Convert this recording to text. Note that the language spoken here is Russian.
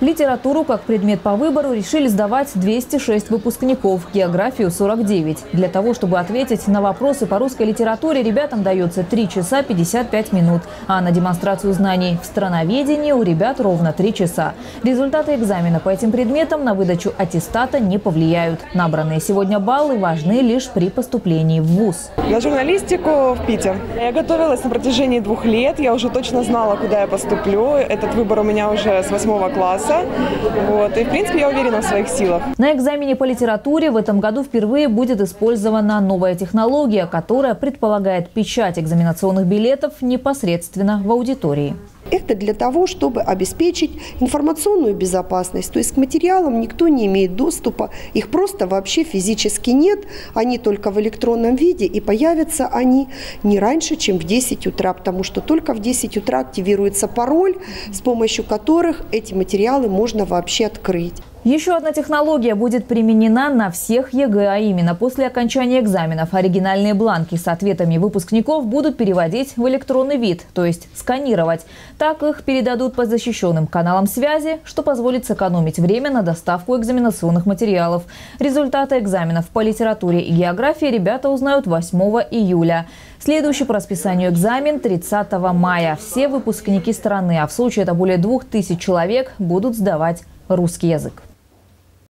Литературу как предмет по выбору решили сдавать 206 выпускников, географию – 49. Для того, чтобы ответить на вопросы по русской литературе, ребятам дается 3 часа 55 минут, а на демонстрацию знаний в страноведении у ребят ровно 3 часа. Результаты экзамена по этим предметам на выдачу аттестата не повлияют. Набранные сегодня баллы важны лишь при поступлении в ВУЗ. На журналистику в Питер. Я готовилась на протяжении двух лет. Я уже точно знала, куда я поступлю. Этот выбор у меня уже с восьмого класса класса. Вот. И, в принципе, я уверена в своих силах. На экзамене по литературе в этом году впервые будет использована новая технология, которая предполагает печать экзаменационных билетов непосредственно в аудитории. Это для того, чтобы обеспечить информационную безопасность. То есть к материалам никто не имеет доступа, их просто вообще физически нет, они только в электронном виде, и появятся они не раньше, чем в 10 утра, потому что только в 10 утра активируется пароль, с помощью которых эти материалы можно вообще открыть. Еще одна технология будет применена на всех ЕГЭ, а именно после окончания экзаменов оригинальные бланки с ответами выпускников будут переводить в электронный вид, то есть сканировать. Так их передадут по защищенным каналам связи, что позволит сэкономить время на доставку экзаменационных материалов. Результаты экзаменов по литературе и географии ребята узнают 8 июля. Следующий по расписанию экзамен 30 мая. Все выпускники страны, а в случае это более двух тысяч человек, будут сдавать русский язык.